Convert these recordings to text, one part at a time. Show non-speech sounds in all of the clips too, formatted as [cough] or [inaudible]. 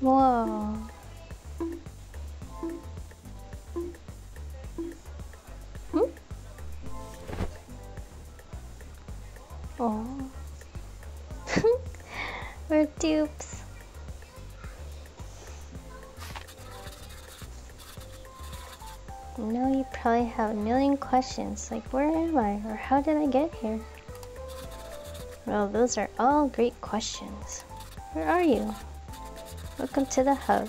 Whoa. Hmm? Oh. We're dupes. Know you probably have a million questions, like where am I, or how did I get here? Well, those are all great questions. Where are you? Welcome to the hub,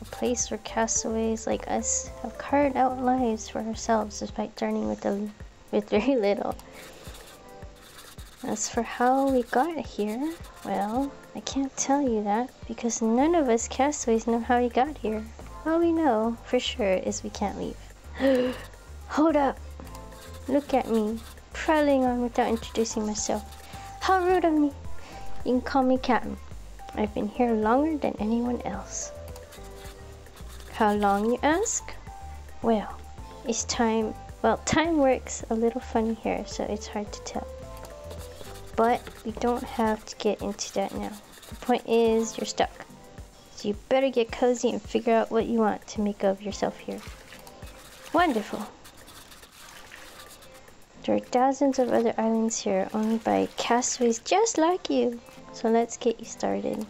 a place where castaways like us have carved out lives for ourselves despite starting with, with very [laughs] little. As for how we got here, well, I can't tell you that because none of us castaways know how we got here. All we know for sure is we can't leave. [gasps] Hold up! Look at me, prowling on without introducing myself. How rude of me! You can call me Captain. I've been here longer than anyone else. How long, you ask? Well, it's time. Well, time works a little funny here, so it's hard to tell. But we don't have to get into that now. The point is, you're stuck. So you better get cozy and figure out what you want to make of yourself here. Wonderful. There are thousands of other islands here owned by castaways just like you. So let's get you started.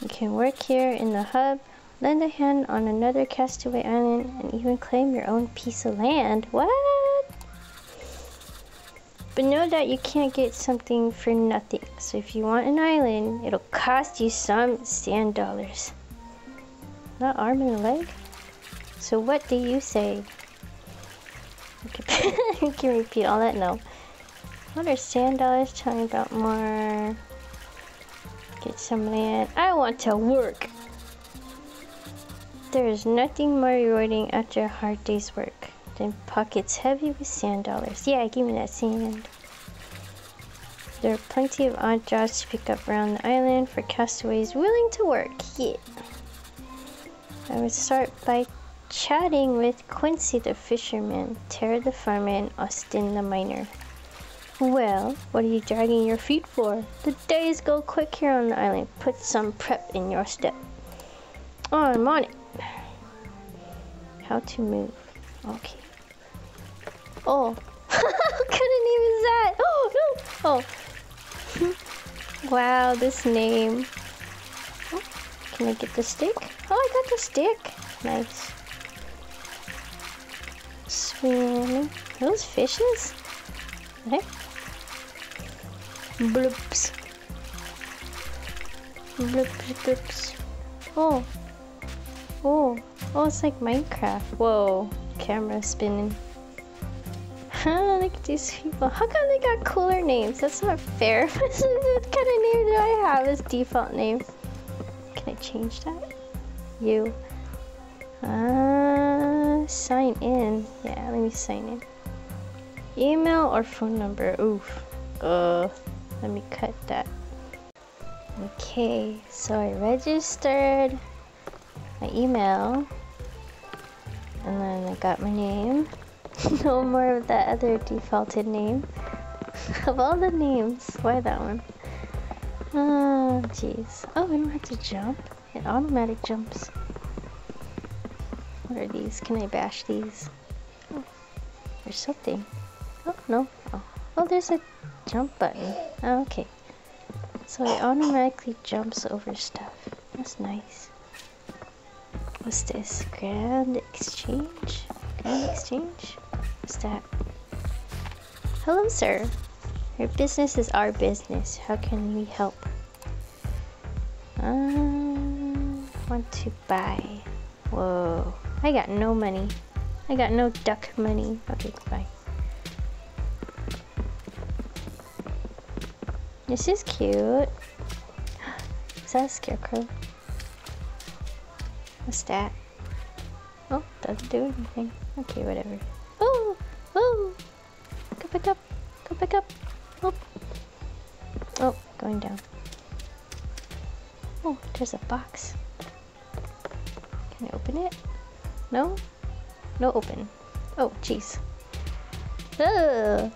You can work here in the hub, lend a hand on another castaway island, and even claim your own piece of land. What? But know that you can't get something for nothing. So if you want an island, it'll cost you some sand dollars. Not arm and a leg? So what do you say? you [laughs] can repeat all that? No. What are sand dollars? Me about more. Get some land. I want to work! There is nothing more rewarding after a hard day's work than pockets heavy with sand dollars. Yeah, give me that sand. There are plenty of odd jobs to pick up around the island for castaways willing to work. Yeah. I would start by chatting with Quincy the fisherman, Tara the farmer, and Austin the miner. Well, what are you dragging your feet for? The days go quick here on the island. Put some prep in your step. Oh, I'm on it. How to move. Okay. Oh. [laughs] Couldn't even that. Oh, no. Oh. [laughs] wow, this name. Oh, can I get the stick? Oh, I got the stick. Nice. Swimming. Those fishes? Okay. Bloops. Bloops, bloops. Oh. Oh. Oh, it's like Minecraft. Whoa. Camera spinning. Huh, [laughs] look at these people. How come they got cooler names? That's not fair. [laughs] what kind of name do I have as default name? Can I change that? You. Uh, sign in. Yeah, let me sign in. Email or phone number. Oof. Uh, let me cut that. Okay, so I registered my email and then I got my name. [laughs] no more of that other defaulted name. [laughs] of all the names, why that one? Oh, jeez. Oh, I don't have to jump. It automatic jumps. What are these? Can I bash these? Oh, there's something. Oh, no. Oh. oh, there's a jump button. Okay. So it automatically jumps over stuff. That's nice. What's this? Grand Exchange? Grand Exchange? What's that? Hello, sir. Your business is our business. How can we help? Um, want to buy. Whoa. I got no money. I got no duck money. Okay, bye. This is cute. Is that a scarecrow? What's that? Oh, doesn't do anything. Okay, whatever. Oh, oh! Go back up. Go back up. Oh. Oh, going down. Oh, there's a box. Can I open it? No? No open. Oh, jeez. Ugh.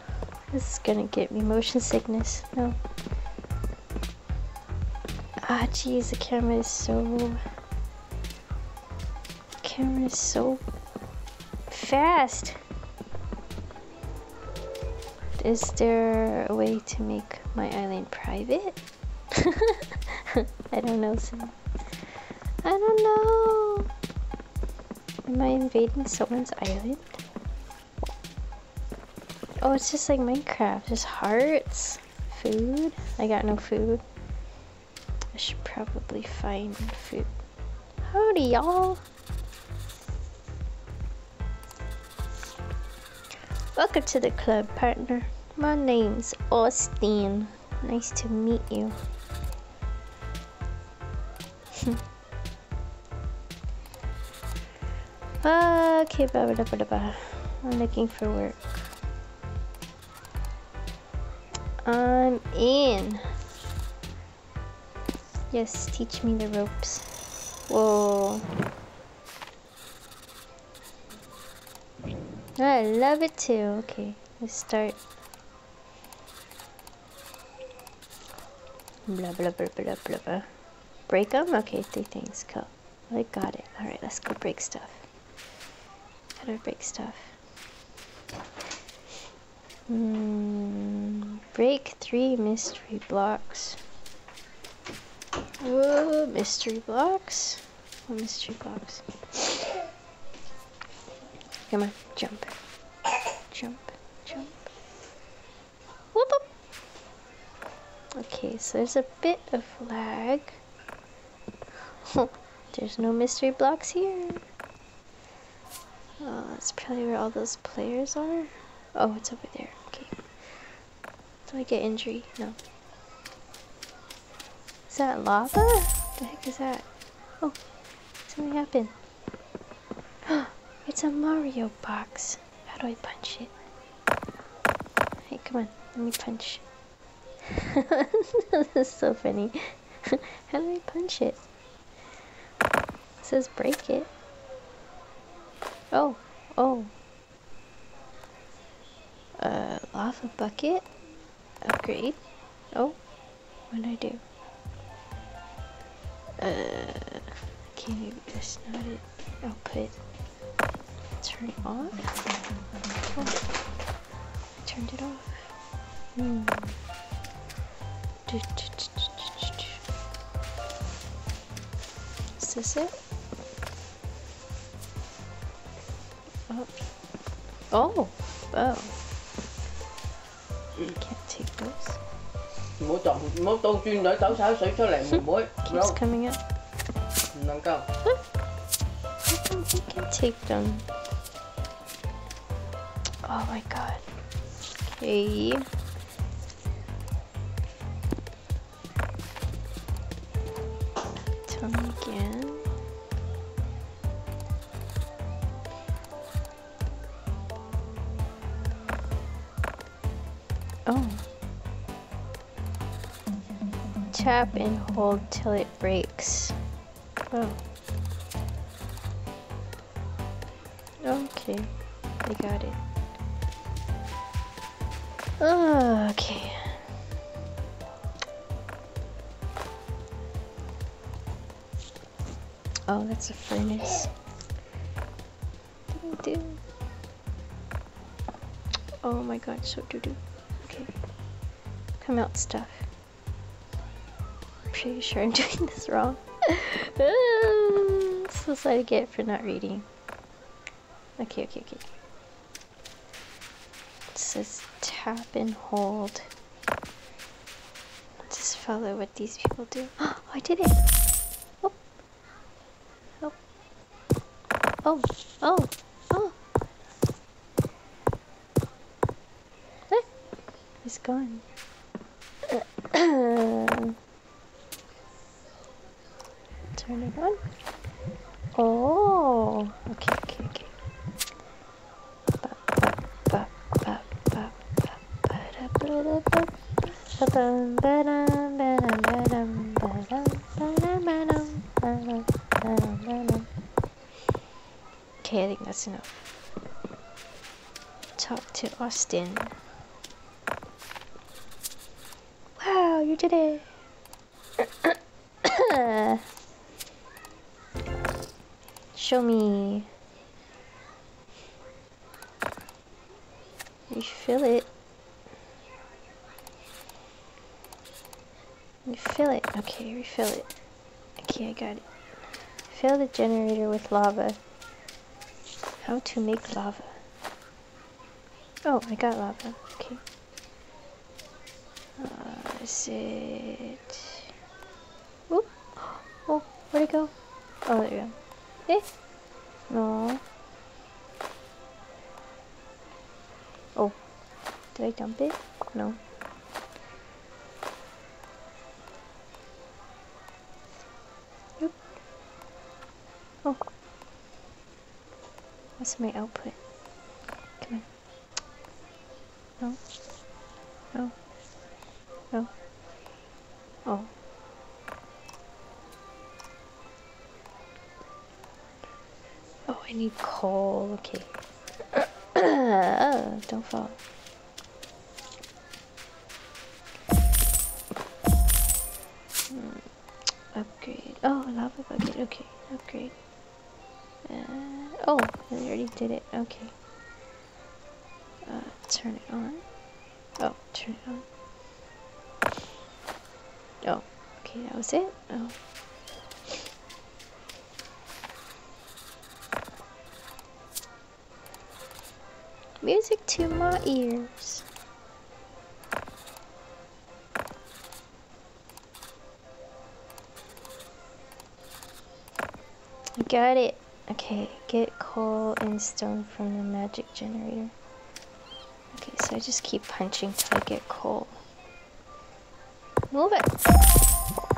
This is gonna get me motion sickness. No. Ah, jeez, the camera is so... Camera is so fast. Is there a way to make my island private? [laughs] I don't know, Sam. I don't know. Am I invading someone's island? Oh, it's just like Minecraft. Just hearts. Food. I got no food. Probably find food. Howdy, y'all. Welcome to the club, partner. My name's Austin. Nice to meet you. [laughs] okay, blah, blah, blah, blah. I'm looking for work. I'm in. Yes, teach me the ropes. Whoa. I love it too. Okay, let's start. Blah blah blah blah blah blah. Break them? Okay, three things. Cool. I got it. Alright, let's go break stuff. I break stuff? Mm, break three mystery blocks. Whoa, mystery blocks. Oh, mystery blocks. Come on, jump. Jump, jump. Whoop up. Okay, so there's a bit of lag. there's no mystery blocks here. Oh, that's probably where all those players are. Oh, it's over there. Okay. Do I get injury? No. That lava? What the heck is that? Oh, something happened. [gasps] it's a Mario box. How do I punch it? Hey, come on. Let me punch. [laughs] this is so funny. [laughs] How do I punch it? It says break it. Oh, oh. Uh, lava bucket. Upgrade. Oh, what did I do? Uh, okay, that's not it. I'll Output. Turn it off. Oh, I turned it off. Hmm. Is this it? Oh. Oh. Oh. chọn món tô chuyên để tấu sáo sấy cho lại một bối. [laughs] No. coming up. Nâng cao I don't think I can take them. Oh my god. Okay. And hold till it breaks. Oh. Okay, I got it. Okay. Oh, that's a furnace. Oh my god, so doo doo. Okay. Come out stuff. Pretty sure I'm [laughs] doing this wrong. [laughs] so sorry to get for not reading. Okay, okay, okay. It says tap and hold. Just follow what these people do. [gasps] Oh, I did it! Oh. Oh. Oh. Oh. Oh. Eh. He's gone. Turn it on. Oh. Okay, okay, okay. Okay, I think that's enough. Talk to Austin. Wow, you did it! Show me. Refill it. Refill it. Okay, refill it. Okay, I got it. Fill the generator with lava. How to make lava. Oh, I got lava. Okay. Uh, is it... Oop. [gasps] Oh, where'd it go? Oh, there you go. Eh? No. Oh. Did I dump it? No. Oop. Oh. What's my output? Okay, that was it. Oh. Music to my ears. I got it. Okay, get coal and stone from the magic generator. Okay, so I just keep punching till I get coal. Move it.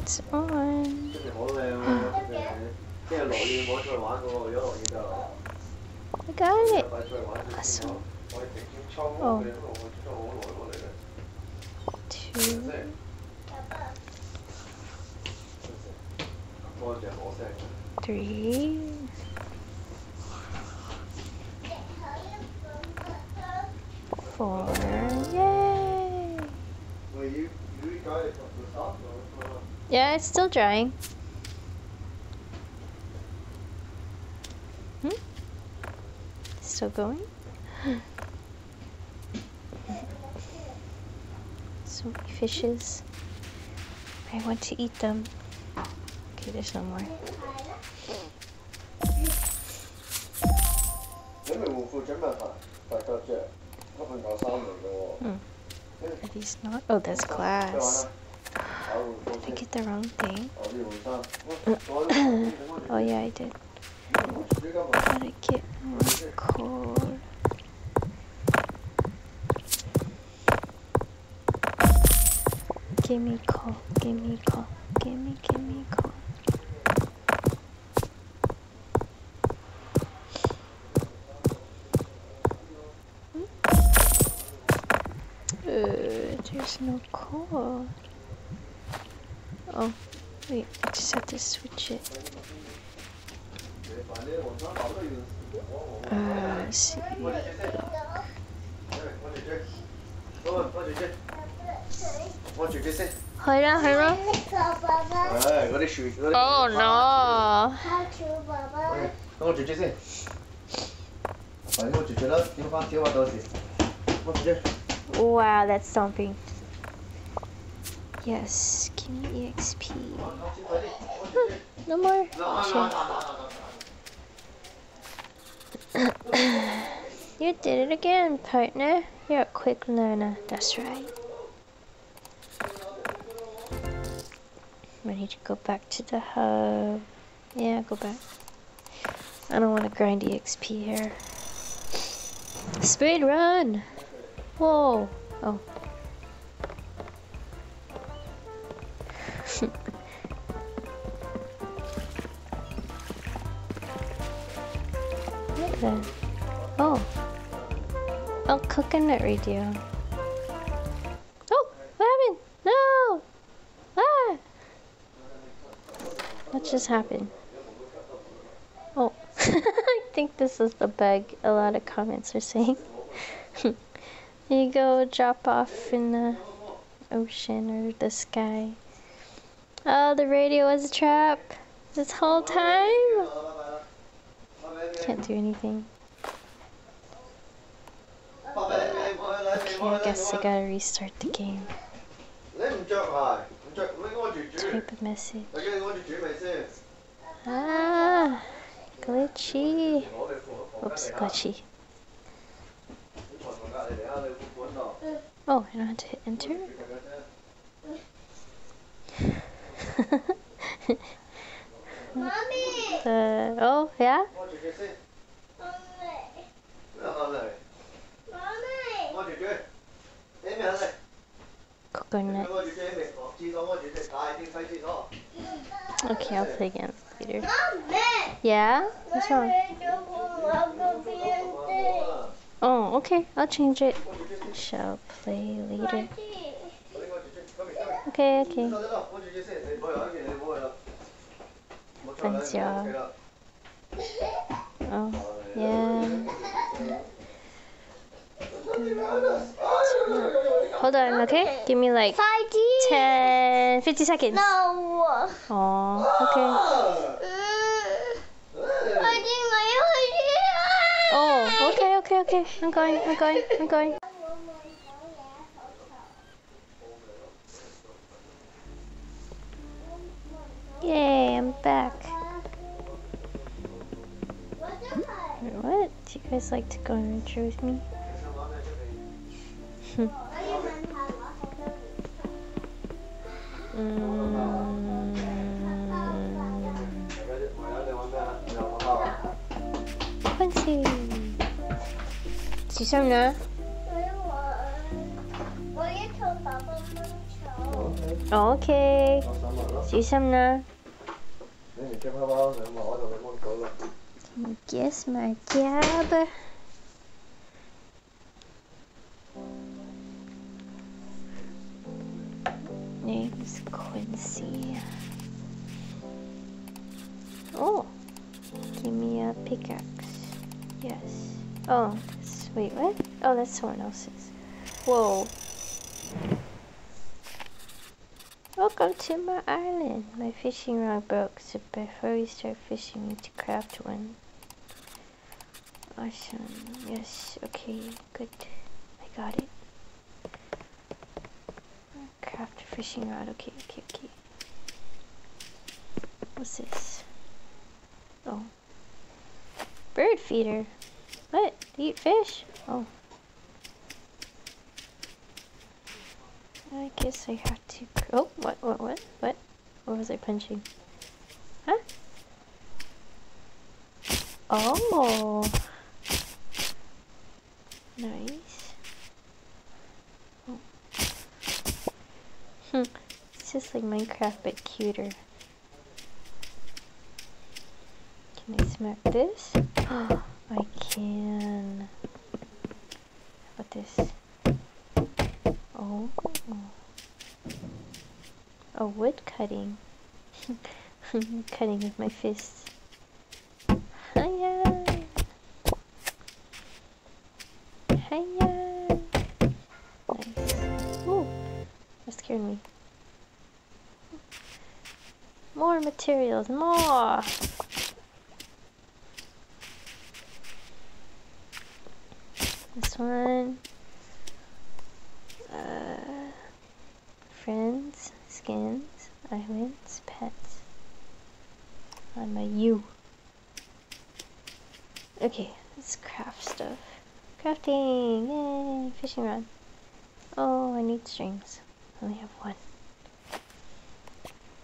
lights on. I got it. Awesome. Oh. Two. Three. Four. Yay! Well, you, you got it from the sophomore. Yeah, it's still drying. Hmm? Still going? Hmm. so many fishes. I want to eat them. Okay, there's no more. Hmm. Are these not? Oh, that's glass. Did I get the wrong thing? [coughs] oh yeah, I did. Gotta get more coal. Give me coal, give me coal, give me, give me coal. Hmm? Uh, there's no coal. Wait, I just have to switch it. Uh, I see. Hold on, hold on. Oh no. Wow, that's something. Yes, give me EXP. Hmm, no more? [coughs] you did it again, partner. You're a quick learner. That's right. I need to go back to the hub. Yeah, go back. I don't want to grind EXP here. Speed run! Whoa! Oh. What the? Oh. Oh, coconut radio. Oh, what happened? No! Ah! What just happened? Oh, [laughs] I think this is the bug a lot of comments are saying. [laughs] you go drop off in the ocean or the sky. Oh, the radio was a trap this whole time? Can't do anything. Okay, I guess I gotta restart the game. Type a message. Ah, glitchy. Oops, glitchy. Oh, I don't have to hit enter? Mommy! Uh, oh, yeah? Coconut. Okay, I'll play again later. Yeah? What's wrong? Oh, okay. I'll change it. Shall play later okay okay. Good job yeah hold on okay? Give me like 10 50 seconds. No. Oh okay. Oh, okay, okay, okay. I'm going, I'm going, I'm going. am back. What? Do you guys like to go on a trip with me? Quincy! Chị sao nữa? Okay. Chị xem nào.？Guess my job. Name's Quincy. Oh, give me a pickaxe. Yes. Oh, wait, what? Oh, that's someone else's. Whoa. Welcome to my island. My fishing rod broke, so before we start fishing, we need to craft one. Awesome. Yes, okay, good. I got it. Craft a fishing rod. Okay, okay, okay. What's this? Oh. Bird feeder. What? Eat fish? Oh. I guess I have to. Oh, what, what, what, what? What was I punching? Huh? Oh. Nice. Oh. Hmm. It's just like Minecraft but cuter. Can I smack this? [gasps] I can. How about this? Oh. A wood cutting. [laughs] cutting with my fists. Hiya! Hiya! Nice. Ooh, that scared me. More materials, more! This one. Friends. skins, islands, pets. I'm a U. Okay, let's craft stuff. Crafting! Yay! Fishing rod. Oh, I need strings. I only have one.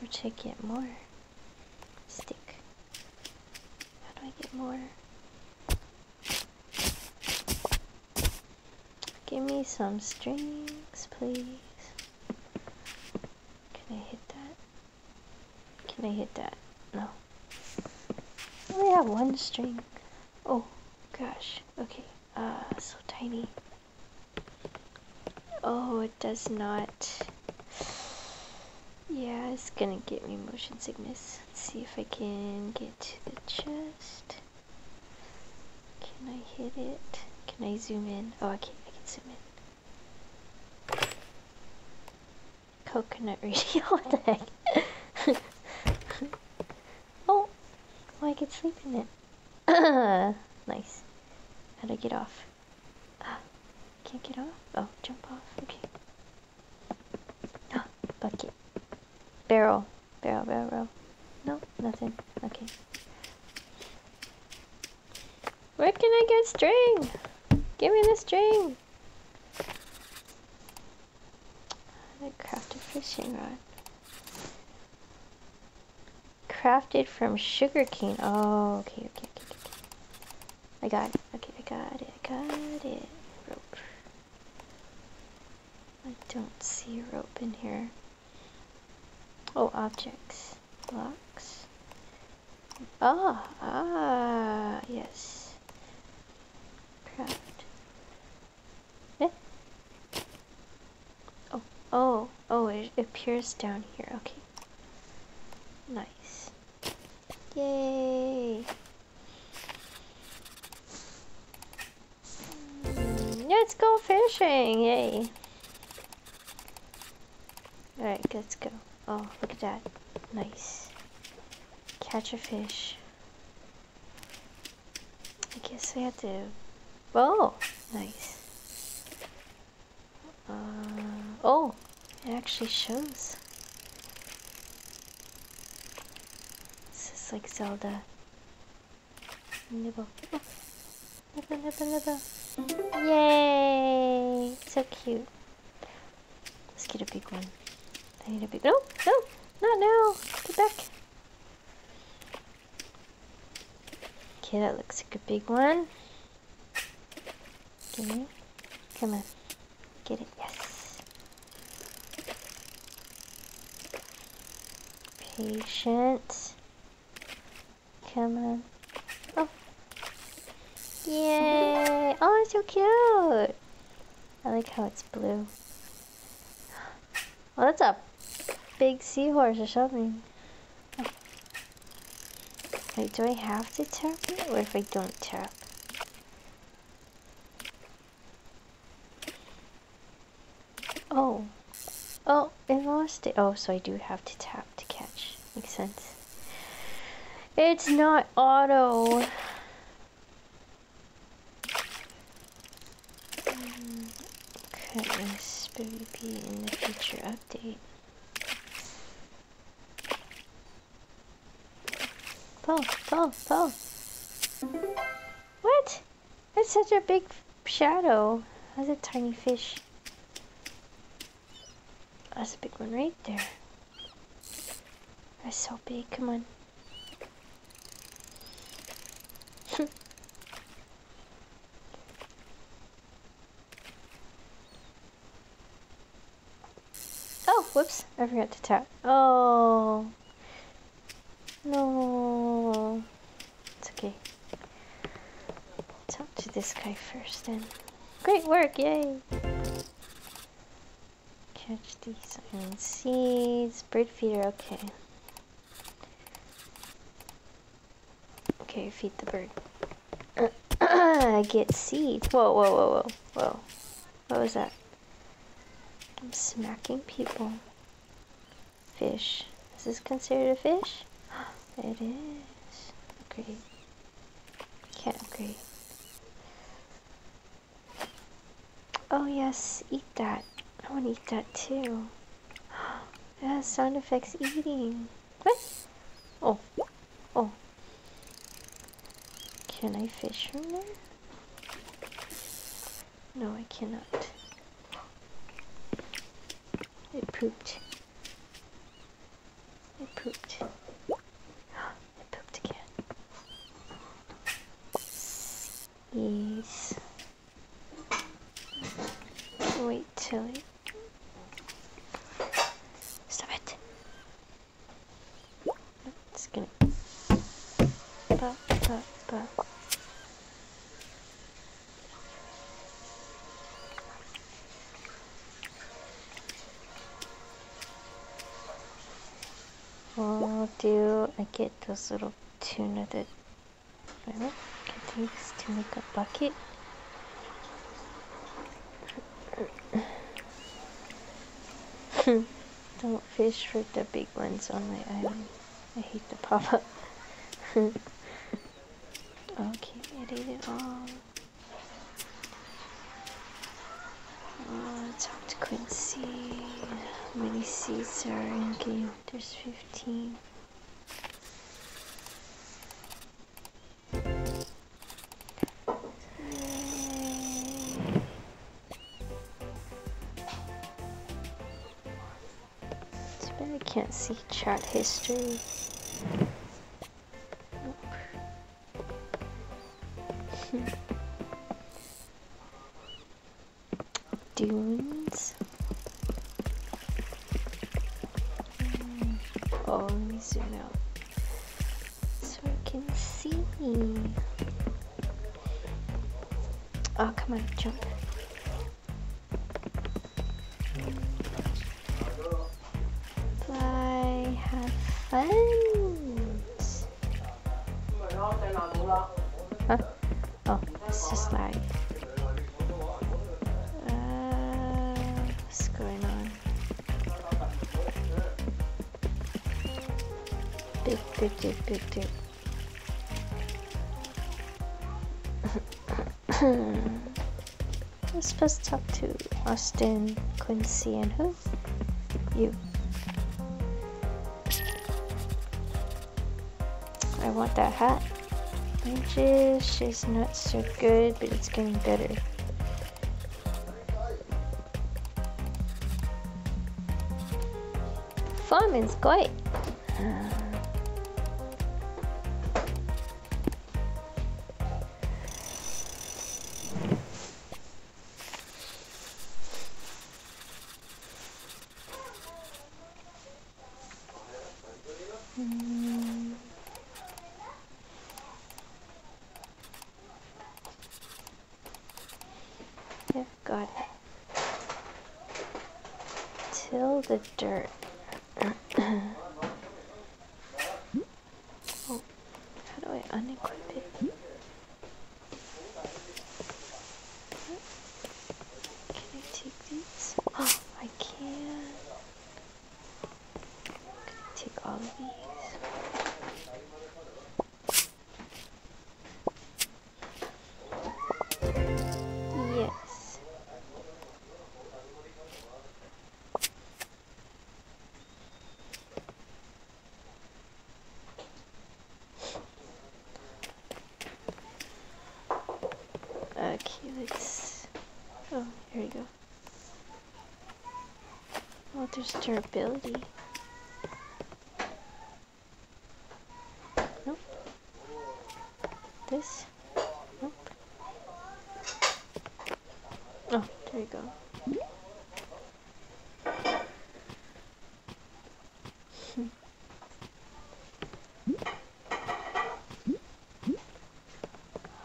Where should I get more? Stick. How do I get more? Give me some strings, please. Can I hit that? Can I hit that? No. I only have one string. Oh, gosh. Okay. Uh, so tiny. Oh, it does not. Yeah, it's gonna get me motion sickness. Let's see if I can get to the chest. Can I hit it? Can I zoom in? Oh, I can. I can zoom in. Coconut [laughs] radio. what the heck? oh, can sleep in it. [coughs] nice. How do I get off? Can't get off? Oh, jump off. Okay. Ah, bucket. Barrel. Barrel, barrel, barrel. No, nothing. Okay. Where can I get string? Give me the string. I craft a fishing rod. Crafted from sugarcane. Oh, okay, okay, okay, okay. I got it. Okay, I got it. I got it. Rope. I don't see rope in here. Oh, objects. Blocks. Ah, ah, yes. Craft. Eh? Oh, oh, oh, it appears down here. Okay. Nice. Yay. Mm, Let's go fishing! Yay! Alright, let's go. Oh, look at that. Nice. Catch a fish. I guess we have to. Oh, nice. Uh, oh, it actually shows. Is like Zelda. Nibble. Nibble, nibble, nibble. Yay! So cute. Let's get a big one. I need a big. No, no, not now. Get back. Okay, that looks like a big one. Me. Come on. Get it. Yes. Patient. Come on. Oh. Yay! Oh, it's so cute. I like how it's blue. [gasps] Well, that's a big seahorse or something. Oh. Wait, do I have to tap it? Or if I don't tap? Oh. Oh, I lost it. Oh, so I do have to tap to catch. Makes sense. It's not auto. Could this in the future update? Pull, pull, pull. What? That's such a big shadow. That's a tiny fish. That's a big one right there. That's so big. Come on. oh, whoops. I forgot to tap. Oh. No. It's okay. Talk to this guy first then. Great work, yay! Catch these iron seeds. Bird feeder, okay. Okay, feed the bird. [coughs] I get seeds. Whoa, whoa, whoa, whoa, whoa. What was that? I'm smacking people. Fish. Is this considered a fish? [gasps] It is. Upgrade. Can't upgrade. Oh yes, eat that. I want to eat that too. [gasps] It has sound effects eating. What? Oh. Oh. Can I fish from there? No, I cannot. It pooped. It pooped. It pooped again. Yes. Wait till it. Stop it. It's gonna. Ba, ba, ba. I'll do. I get those little tuna that I can use to make a bucket. [laughs] Don't fish for the big ones on my island. I hate the pop up. [laughs] okay, it ate it all. Oh, talk to Quincy. How many seeds are in game? There's 15. I can't see chat history. Big, big, big, big. I'm supposed to talk to Austin, Quincy, and who? You. I want that hat. Just she's not so good, but it's getting better. Farming's great. Mm. Yeah, got it. Till the dirt. oh, how do I unequip it? Can I take these? Oh, I can. Can I take all of these? Yes. Okay, let's. Oh, here we go. Oh, there's durability. Nope. This? Nope. Oh, there you go.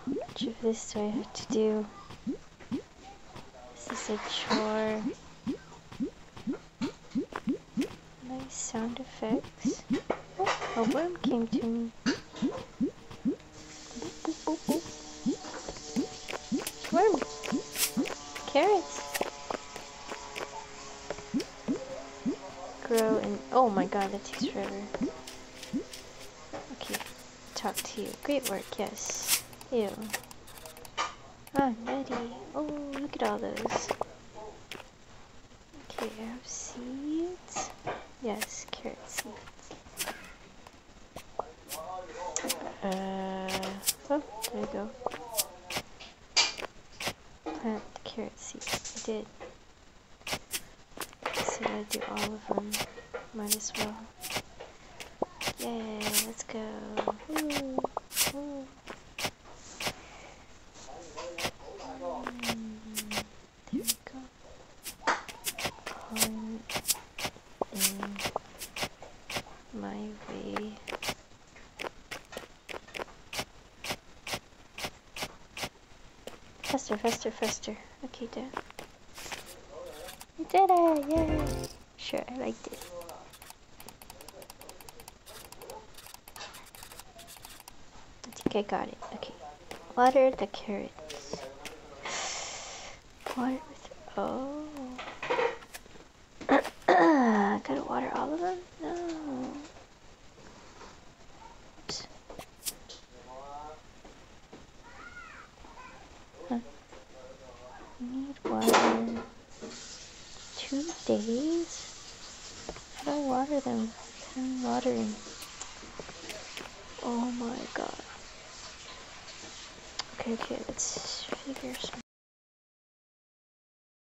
Much of this do I have to do? This is a chore. Nice sound effects. Oh, a worm came to me. Worm. Carrots. Grow and oh my god, that takes forever. Okay, talk to you. Great work, yes. Ew. Ah, nutty. Oh, look at all those. Okay, I have seeds. Yes, carrot seeds. Uh, go. Plant the carrot seeds. I did. So I do all of them. Might as well. Yay, let's go. Woo, woo. Mm, There we go. On in my way. Faster, faster. Okay, done. You did it! Yay! Sure, I liked it. I think I got it. Okay. Water the carrots. [sighs] Water with. Oh. [clears throat] Gotta water all of them? No.